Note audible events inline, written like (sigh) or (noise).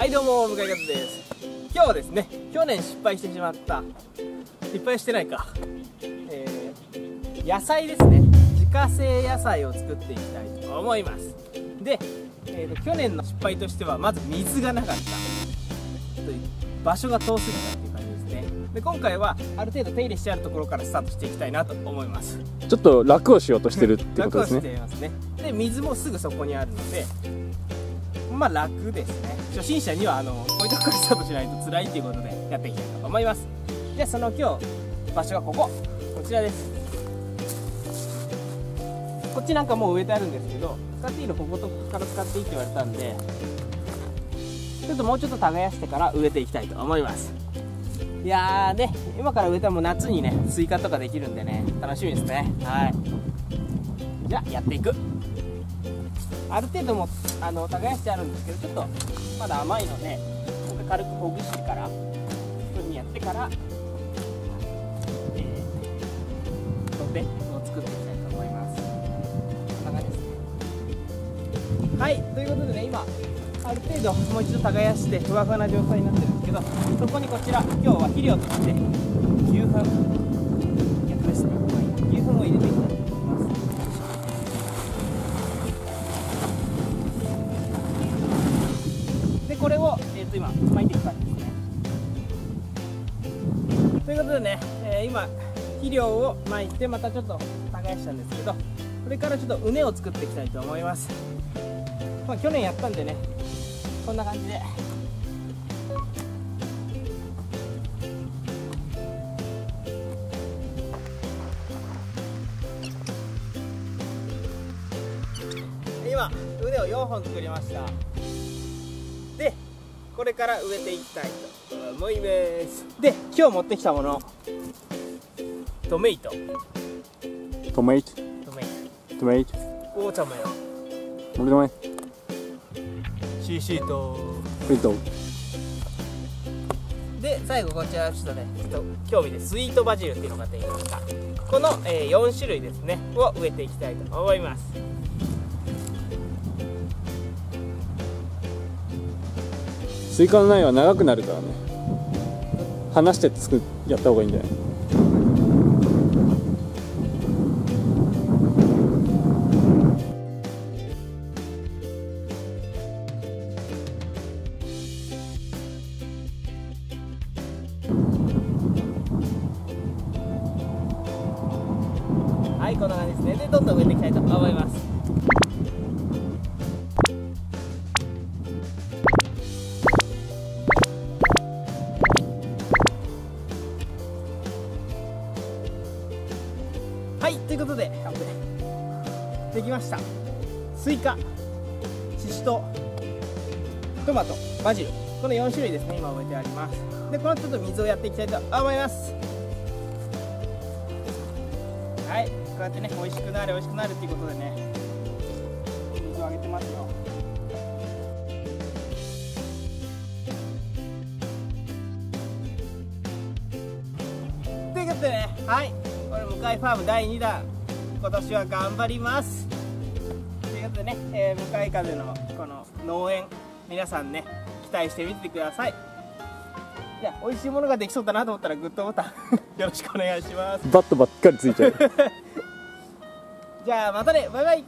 はいどうも向井和です。今日はですね去年失敗してしまった失敗してないか、えー、野菜ですね。自家製野菜を作っていきたいと思います。で、えーと、去年の失敗としてはまず水がなかった。という場所が遠すぎたっていう感じですね。で今回はある程度手入れしてあるところからスタートしていきたいなと思います。ちょっと楽をしようとしてるってことですね。楽をしていますね。で水もすぐそこにあるのでまあ楽ですね初心者にはあのこういうとこからスタートしないと辛いっていうことでやっていきたいと思います。じゃあその今日場所がここ。こちらですこっちなんかもう植えてあるんですけど使っていいのこことから使っていいって言われたんでちょっともうちょっと耕してから植えていきたいと思います。いやーね今から植えたらもう夏にねスイカとかできるんでね楽しみですね。はい。じゃあやっていく。ある程度もあの耕してあるんですけどちょっとまだ甘いのでここ軽くほぐしてからこういうふうにやってから、えー、土手を作っていきたいと思います。こんな感じですね。はいということでね今ある程度もう一度耕してふわふわな状態になってるんですけどそこにこちら今日は肥料として牛糞逆ですね。牛糞を入れていきたいということでね、えー、今肥料を巻いてまたちょっと耕したんですけどこれからちょっと畝を作っていきたいと思います。まあ去年やったんでねこんな感じで。今畝を4本作りました。これから植えていきたいと思います。で今日持ってきたもの。トメイト。トメイト。トメイト。トメイト。オーチャマよ俺の前シーシート。フリート。で最後こちらちょっとねちょっと興味でスイートバジルっていうのが出てきましたこの、えー、4種類ですねを植えていきたいと思いますスイカの苗は長くなるからね。離してつくやった方がいいんだよはいこんな感じですね。でどんどん植えていきたいと思います。はいということでできました。スイカししとうトマトバジル。この4種類ですね今置いてあります。でこのちょっと水をやっていきたいと思います。はいこうやってね美味しくなる美味しくなるっていうことでね水をあげてますよ。ということでねはい。これ向井ファーム第2弾今年は頑張ります。ということでね、えー、向井風のこの農園皆さんね期待してみてください。いや美味しいものができそうだなと思ったらグッドボタン (laughs) よろしくお願いします。バットばっかりついちゃう。(laughs) じゃあまたねバイバイ